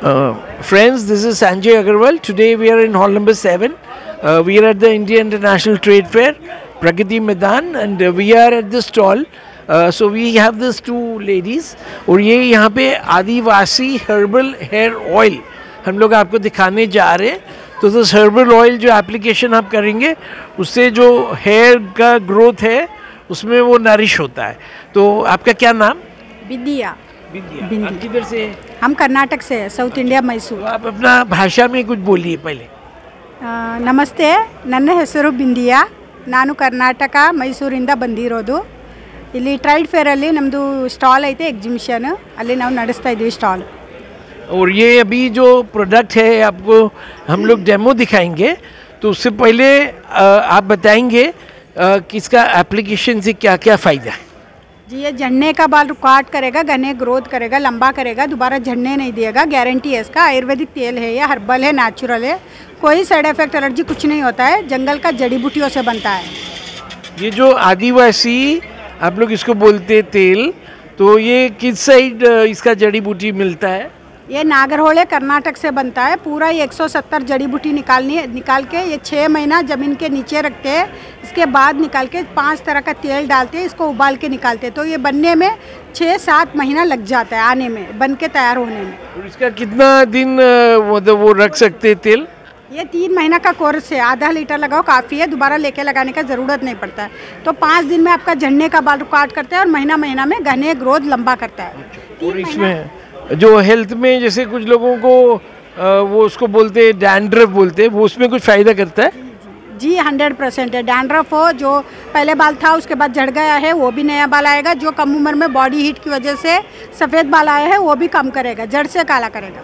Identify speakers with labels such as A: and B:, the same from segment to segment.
A: Uh, friends, this is Sanjay Agarwal. Today we are in hall number 7. Uh, we are at the India International Trade Fair, Pragati Medan, and uh, we are at the stall. Uh, so we have these two ladies और ये यहाँ पे आदिवासी herbal hair oil हम लोग आपको दिखाने जा रहे हैं तो दिस हर्बल ऑयल जो एप्लीकेशन आप करेंगे उससे जो हेयर का ग्रोथ है उसमें वो नरिश होता है तो आपका क्या नाम
B: विद्या
A: किधर से
B: हम कर्नाटक से साउथ इंडिया
A: मैसूर। आप अपना भाषा में कुछ बोलिए पहले।
B: आ, नमस्ते नसर बिंदिया। नानू कर्नाटक मैसूर बंदी इले ट्रेड फेर नमदू स्टॉल ऐसे ಐತೆ ಎಕ್ಸಿಬಿಷನ್ ना नड़स्ता स्टॉल
A: और ये अभी जो प्रोडक्ट है आपको हम लोग डेमो दिखाएँगे। तो उससे पहले आप बताएँगे किसका एप्लीकेशन से क्या क्या फ़ायदा है।
B: जी, ये झरने का बाल काट करेगा, घने ग्रोथ करेगा, लंबा करेगा, दोबारा झड़ने नहीं देगा गारंटी है इसका, आयुर्वेदिक तेल है, या हर्बल है नेचुरल है, कोई साइड इफ़ेक्ट एलर्जी कुछ नहीं होता है, जंगल का जड़ी बूटियों से बनता है।
A: ये जो आदिवासी, आप लोग इसको बोलते हैं तेल तो ये किस साइड इसका जड़ी बूटी मिलता है?
B: ये नागरहोले कर्नाटक से बनता है। पूरा ये 170 जड़ी बूटी निकालनी निकाल के ये छः महीना ज़मीन के नीचे रखते हैं। इसके बाद निकाल के पाँच तरह का तेल डालते हैं इसको उबाल के निकालते हैं। तो ये बनने में छः सात महीना लग जाता है आने में बन के तैयार होने में।
A: इसका कितना दिन मतलब वो रख सकते हैं तेल?
B: ये तीन महीना का कोर्स है आधा लीटर लगाओ काफ़ी है दोबारा लेके लगाने का ज़रूरत नहीं पड़ता है। तो पाँच दिन में आपका झंडे का बाल काट करता है और महीना महीना में घने ग्रोथ लंबा करता है। तीन महीना-
A: जो हेल्थ में जैसे कुछ लोगों को अ, वो उसको बोलते हैं डैंड्रफ बोलते हैं वो उसमें कुछ फ़ायदा करता है?
B: जी हंड्रेड परसेंट है। डैंड्रफ हो जो पहले बाल था उसके बाद झड़ गया है वो भी नया बाल आएगा। जो कम उम्र में बॉडी हीट की वजह से सफ़ेद बाल आया है वो भी कम करेगा जड़ से काला करेगा।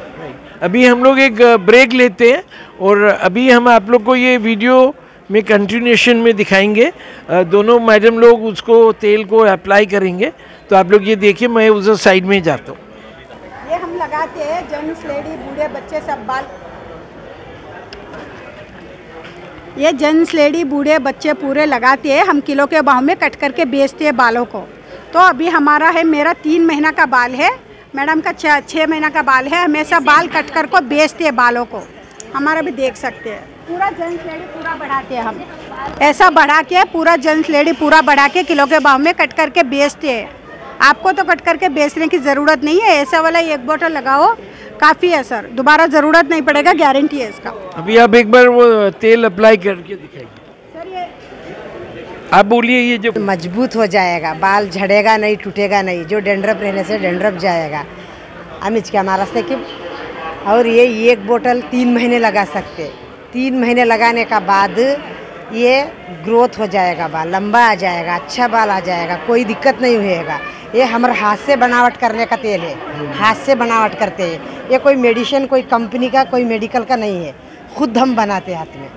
A: अभी हम लोग एक ब्रेक लेते हैं और अभी हम आप लोग को ये वीडियो में कंटिन्यूशन में दिखाएँगे। दोनों मैडम लोग उसको तेल को अप्लाई करेंगे। तो आप लोग ये देखिए मैं उस साइड में जाता हूँ।
B: लगाते हैं, जेंट्स, लेडी, बूढ़े बच्चे सब बाल। ये जेंट्स, लेडी, बूढ़े बच्चे पूरे लगाते हैं, हम किलो के भाव में कट करके बेचते हैं बालों को। तो अभी हमारा है, मेरा तीन महीना का बाल है, मैडम का छः छः महीना का बाल है हमेशा बाल कट कर को बेचते हैं बालों को। हमारा भी देख सकते हैं। पूरा जेंट्स, लेडी पूरा बढ़ाते हैं हम। ऐसा बढ़ा के पूरा जेंट्स, लेडी पूरा बढ़ा के किलो के भाव में कट करके बेचते हैं। आपको तो कट करके बेचने की ज़रूरत नहीं है ऐसा वाला एक बोतल लगाओ। काफ़ी है सर दोबारा ज़रूरत नहीं पड़ेगा गारंटी है इसका।
A: अभी आप एक बार वो तेल अप्लाई करके दिखाइए। आप बोलिए ये जो
C: मज़बूत हो जाएगा बाल झड़ेगा नहीं टूटेगा नहीं जो डेंड्रप रहने से डेंड्रप जाएगा। हम इसके हमारा से कि और ये एक बोतल तीन महीने लगा सकते। तीन महीने लगाने का बाद ये ग्रोथ हो जाएगा बाल लंबा आ जाएगा अच्छा बाल आ जाएगा कोई दिक्कत नहीं होएगा। ये हमारे हाथ से बनावट करने का तेल है। हाथ से बनावट करते हैं। ये कोई मेडिसिन कोई कंपनी का कोई मेडिकल का नहीं है। खुद हम बनाते हैं हाथ में।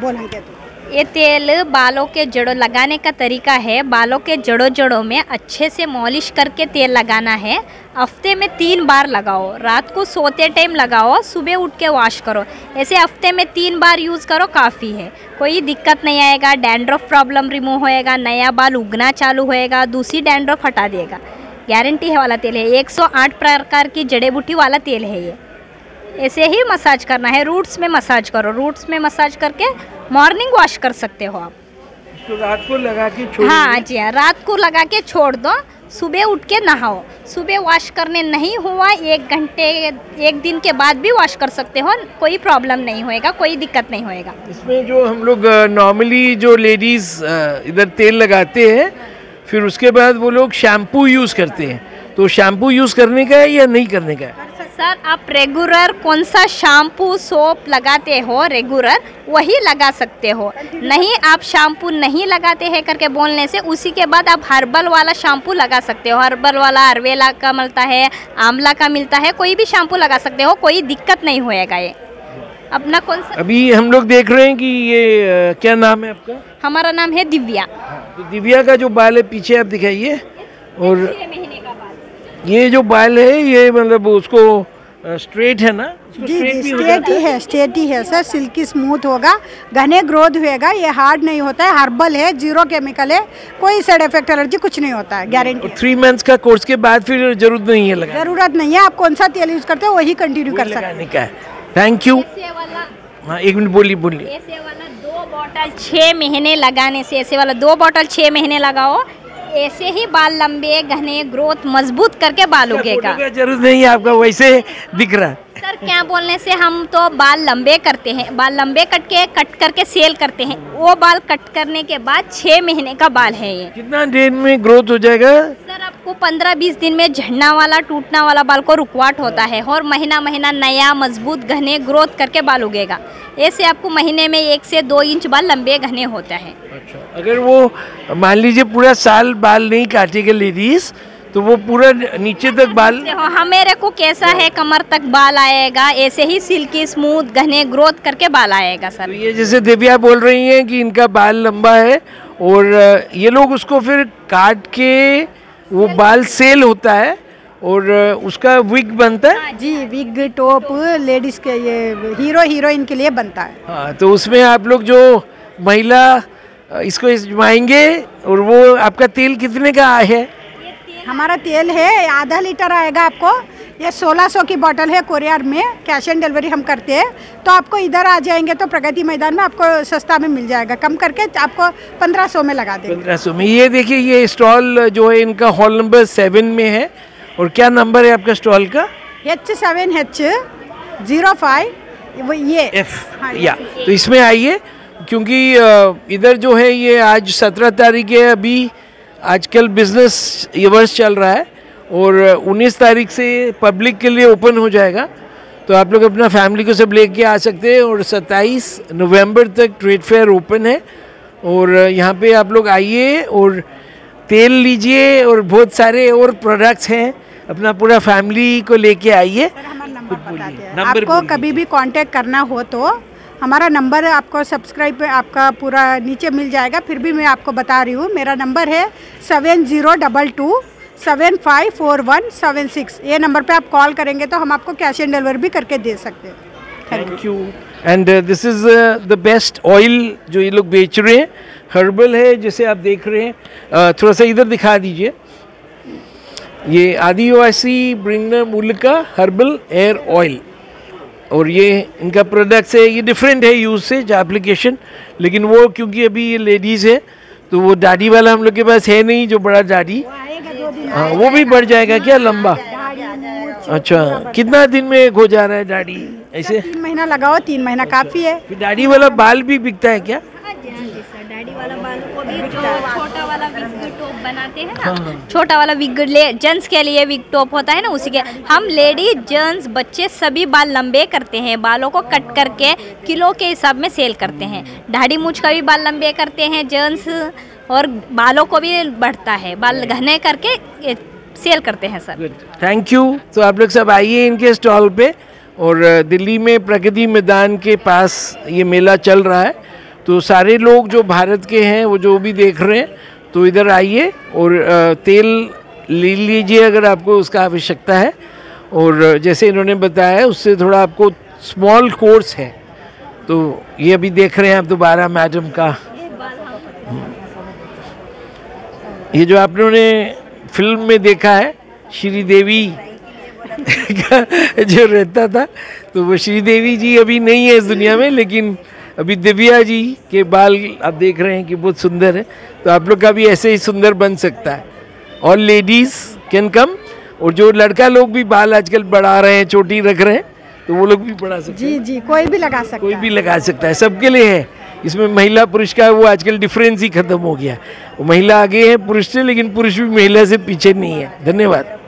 B: बोला क्या कहते
D: ये तेल बालों के जड़ों लगाने का तरीका है। बालों के जड़ों जड़ों में अच्छे से मॉलिश करके तेल लगाना है। हफ़्ते में तीन बार लगाओ। रात को सोते टाइम लगाओ। सुबह उठ के वॉश करो। ऐसे हफ़्ते में तीन बार यूज़ करो, काफ़ी है। कोई दिक्कत नहीं आएगा। डैंड्रफ प्रॉब्लम रिमूव होएगा। नया बाल उगना चालू होएगा। दूसरी डैंड्रफ हटा देगा। गारंटी है वाला तेल है। 108 प्रकार की जड़े बूटी वाला तेल है ये। ऐसे ही मसाज करना है। रूट्स में मसाज करो। रूट्स में मसाज करके मॉर्निंग वॉश कर सकते हो आप।
A: इसको रात को लगा के छोड़
D: हाँ जी हाँ रात को लगा के छोड़ दो। सुबह उठ के नहाओ। सुबह वॉश करने नहीं हुआ एक घंटे एक दिन के बाद भी वॉश कर सकते हो। कोई प्रॉब्लम नहीं होएगा कोई दिक्कत नहीं होएगा।
A: इसमें जो हम लोग नॉर्मली जो लेडीज़ इधर तेल लगाते हैं फिर उसके बाद वो लोग शैम्पू यूज़ करते हैं। तो शैम्पू यूज़ करने का है या नहीं करने का है?
D: सर आप रेगुलर कौन सा शैम्पू सोप लगाते हो? रेगुलर वही लगा सकते हो। नहीं आप शैम्पू नहीं लगाते हैं करके बोलने से उसी के बाद आप हर्बल वाला शैम्पू लगा सकते हो। हर्बल वाला अरवेला का मिलता है आंवला का मिलता है कोई भी शैम्पू लगा सकते हो कोई दिक्कत नहीं होएगा ये। अपना कौन सा
A: अभी हम लोग देख रहे हैं कि ये क्या नाम है आपका?
D: हमारा नाम है दिव्या।
A: तो दिव्या का जो बाल है पीछे आप दिखाइए और
D: महीने का। बाल
A: ये जो बाल है ये मतलब उसको स्ट्रेट है ना?
B: जी जी
A: भी हो
B: ही स्टेट ही है सर सिल्की स्मूथ होगा घने ग्रोथ होएगा ये हार्ड नहीं होता है हर्बल है ज़ीरो केमिकल है कोई साइड इफ़ेक्ट एलर्जी कुछ नहीं होता है गारंटी
A: थ्री मंथ्स का कोर्स के बाद फिर ज़रूरत नहीं है लगाने
B: ज़रूरत नहीं है आप कौन सा तेल यूज़ करते हो वही कंटिन्यू कर सकते
A: हैं। थैंक यू हाँ एक मिनट बोलिए बोलिए।
D: ऐसे वाला दो बॉटल छः महीने लगाने से ऐसे वाला दो बॉटल छः महीने लगाओ ऐसे ही बाल लंबे घने ग्रोथ मज़बूत करके बाल उगेगा।
A: ज़रूर ज़रूरत नहीं है आपका वैसे दिख रहा है।
D: सर क्या बोलने से हम तो बाल लंबे करते हैं। बाल लंबे कट के कट करके सेल करते हैं। वो बाल कट करने के बाद छह महीने का बाल है ये।
A: कितना दिन में ग्रोथ हो जाएगा?
D: सर आपको पंद्रह बीस दिन में झड़ना वाला टूटना वाला बाल को रुकवाट होता है और महीना महीना नया मज़बूत घने ग्रोथ करके बाल उगेगा। ऐसे आपको महीने में एक से दो इंच बाल लंबे घने होता है।
A: अच्छा अगर वो मान लीजिए पूरा साल बाल नहीं काटेगा लेडीज़ तो वो पूरा नीचे तक बाल
D: हाँ मेरे को कैसा है कमर तक बाल आएगा ऐसे ही सिल्की स्मूथ घने ग्रोथ करके बाल आएगा
A: तो
D: सर
A: ये जैसे दिव्या बोल रही हैं कि इनका बाल लंबा है और ये लोग उसको फिर काट के वो बाल सेल होता है और उसका विग बनता है?
B: जी विग टॉप लेडीज़ के ये हीरो हीरोइन के लिए बनता है।
A: हाँ तो उसमें आप लोग जो महिला इसको इस्तेमाएँगे और वो आपका तेल कितने का है?
B: हमारा तेल है आधा लीटर आएगा आपको। ये 1600 की बोतल है कोरियर में कैश ऑन डिलीवरी हम करते हैं। तो आपको इधर आ जाएँगे तो प्रगति मैदान में आपको सस्ता में मिल जाएगा। कम करके आपको 1500 में लगा देंगे।
A: पंद्रह सौ में। ये देखिए ये स्टॉल जो है इनका हॉल नंबर सेवन में है। और क्या नंबर है आपका स्टॉल का?
B: H seven H zero five वो ये।
A: एफ़
B: हाँ,
A: या। तो इसमें आइए क्योंकि इधर जो है ये आज सत्रह तारीख है। अभी आजकल बिज़नेस ये वर्ष चल रहा है। और उन्नीस तारीख से पब्लिक के लिए ओपन हो जाएगा। तो आप लोग अपना फैमिली को सब लेके आ सकते हैं और 27 नवंबर तक ट्रेड फेयर ओपन है। और यहाँ पे आप लोग आइए और तेल लीजिए और बहुत सारे और प्रोडक्ट्स हैं। अपना पूरा फैमिली को लेके आइए।
B: हैं
A: नंबर
B: आपको कभी भी कांटेक्ट करना हो तो हमारा नंबर आपको सब्सक्राइब आपका पूरा नीचे मिल जाएगा। फिर भी मैं आपको बता रही हूँ मेरा नंबर है seven zero double two seven five four one seven six ये नंबर पे आप कॉल करेंगे तो हम आपको कैश ऑन डिलीवरी भी करके दे सकते हैं।
A: Thank you and this is the best oil जो ये लोग बेच रहे हैं। हर्बल है जैसे आप देख रहे हैं। Uh, थोड़ा सा इधर दिखा दीजिए। ये आदिवासी ब्रिंगर मूल का हर्बल एयर ऑयल और ये इनका प्रोडक्ट्स है ये डिफरेंट है यूज़ से जो एप्लीकेशन लेकिन वो क्योंकि अभी ये लेडीज़ है तो वो दाढ़ी वाला हम लोग के पास है नहीं जो बड़ा दाढ़ी। हाँ वो भी बढ़ जाएगा क्या लंबा? अच्छा कितना दिन में हो जा रहा है दाढ़ी? ऐसे?
B: तीन महीना लगाओ तीन महीना काफ़ी है।
A: दाढ़ी वाला बाल भी बिकता है क्या?
D: दाढ़ी वाला बाल को भी जो छोटा वाला विग टॉप बनाते हैं ना छोटा वाला विग ले जेंट्स के लिए विग टॉप होता है ना उसी के। हम लेडी जेंट्स बच्चे सभी बाल लंबे करते हैं बालों को कट करके किलो के हिसाब में सेल करते हैं। दाढ़ी मूछ का भी बाल लंबे करते हैं जेंट्स और बालों को भी बढ़ता है। बाल घने करके सेल करते हैं सर।
A: थैंक यू तो आप लोग सब आइए इनके स्टॉल पे और दिल्ली में प्रगति मैदान के पास ये मेला चल रहा है। तो सारे लोग जो भारत के हैं वो जो भी देख रहे हैं तो इधर आइए और तेल ले लीजिए अगर आपको उसका आवश्यकता है। और जैसे इन्होंने बताया उससे थोड़ा आपको स्मॉल कोर्स है। तो ये अभी देख रहे हैं आप दोबारा मैडम का। ये जो आप लोगों ने फ़िल्म में देखा है श्रीदेवी का जो रहता था तो वो श्रीदेवी जी अभी नहीं है इस दुनिया में लेकिन अभी दिव्या जी के बाल आप देख रहे हैं कि बहुत सुंदर है तो आप लोग का भी ऐसे ही सुंदर बन सकता है। और लेडीज़ कैन कम और जो लड़का लोग भी बाल आजकल बढ़ा रहे हैं चोटी रख रहे हैं तो वो लोग भी बढ़ा सकते हैं।
B: जी जी कोई भी लगा सकता
A: कोई भी लगा सकता है सबके लिए है। इसमें महिला पुरुष का वो आजकल डिफरेंस ही खत्म हो गया। महिला आगे है, पुरुष से, लेकिन पुरुष भी महिला से पीछे नहीं है। धन्यवाद।